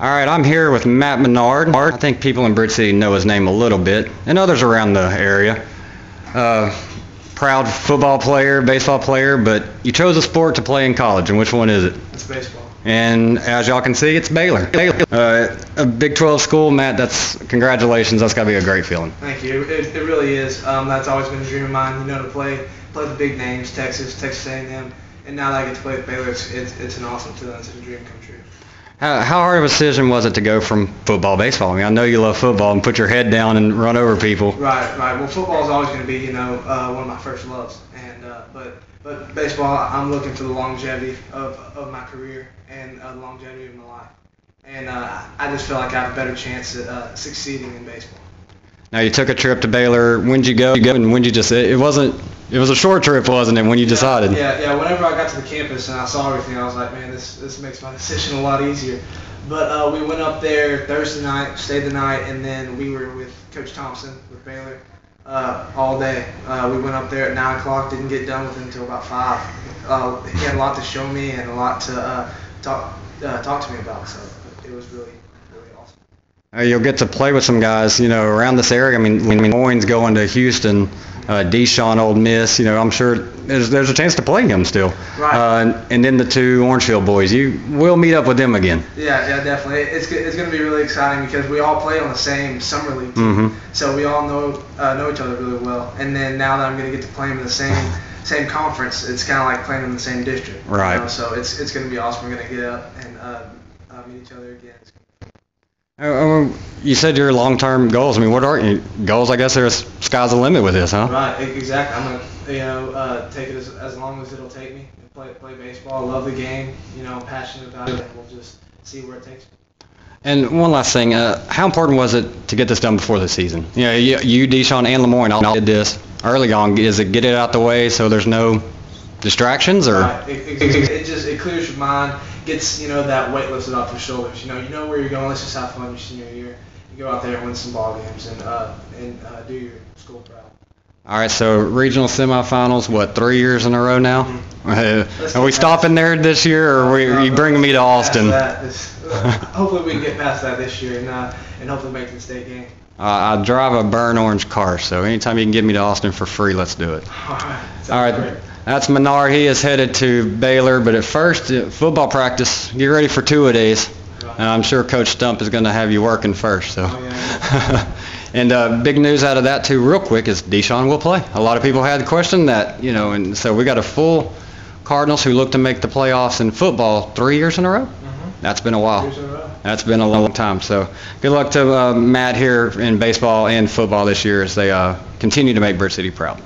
All right, I'm here with Matt Menard. I think people in Bridge City know his name a little bit, and others around the area. Uh, proud football player, baseball player, but you chose a sport to play in college, and which one is it? It's baseball. And as y'all can see, it's Baylor. Baylor. Uh, a Big 12 school, Matt. That's congratulations. That's got to be a great feeling. Thank you. It, it really is. Um, that's always been a dream of mine. You know, to play play the big names, Texas, Texas A&M, and now that I get to play with Baylor, it's, it's, it's an awesome feeling. It's a dream come true. How, how hard of a decision was it to go from football to baseball? I mean, I know you love football and put your head down and run over people. Right, right. Well, football is always going to be, you know, uh, one of my first loves, and uh, but but baseball, I'm looking for the longevity of, of my career and uh, the longevity of my life, and uh, I just feel like I have a better chance at uh, succeeding in baseball. Now you took a trip to Baylor. When'd you go? And when'd you just? It wasn't. It was a short trip, wasn't it? When you decided. Yeah, yeah. Whenever I got to the campus and I saw everything, I was like, man, this this makes my decision a lot easier. But uh, we went up there Thursday night, stayed the night, and then we were with Coach Thompson with Baylor uh, all day. Uh, we went up there at nine o'clock, didn't get done with it until about five. Uh, he had a lot to show me and a lot to uh, talk uh, talk to me about, so it was really really awesome. Uh, you'll get to play with some guys, you know, around this area. I mean, I mean, Moyne's going to Houston, uh, Deshaun, Ole Miss. You know, I'm sure there's there's a chance to play him still. Right. Uh, and then the two Orangefield boys. You will meet up with them again. Yeah, yeah, definitely. It's it's going to be really exciting because we all played on the same summer league team, so we all know uh, know each other really well. And then now that I'm going to get to play them in the same same conference, it's kind of like playing in the same district. you Right. know? So it's it's going to be awesome. We're going to get up and uh, uh, meet each other again. You said your long-term goals. I mean, what are your goals? I guess there's sky's the limit with this, huh? Right, exactly. I'm gonna, you know, uh, take it as, as long as it'll take me. and Play play baseball. Love the game. You know, I'm passionate about it, and we'll just see where it takes me. And one last thing, uh, how important was it to get this done before the season? You know, you, you Deshaun, and Lemoyne all did this early on. Is it get it out the way so there's no distractions, or? Right. It, it, it just it clears your mind, gets you know that weight lifted off your shoulders. You know, you know where you're going. Let's just have fun your senior year. You go out there and win some ball games and uh, and uh, do your school proud. All right, so regional semifinals, what, three years in a row now? Uh, Let's are we stopping there this year, or are, we, are you bringing me to Austin? this- hopefully we can get past that this year and uh, and hopefully make the state game. Uh, I drive a burn orange car, so anytime you can get me to Austin for free, let's do it. All right. All right. That's Menard. He is headed to Baylor, but at first, uh, football practice. Get ready for two a days. I'm sure Coach Stump is going to have you working first. So, Oh, yeah. and uh, big news out of that too, real quick, is Deshaun will play. A lot of people had the question that you know, and so we got a full Cardinals who look to make the playoffs in football three years in a row. Mhm. That's been a while. Years in a row. That's been a long time. So good luck to uh, Matt here in baseball and football this year as they uh, continue to make Bridge City proud.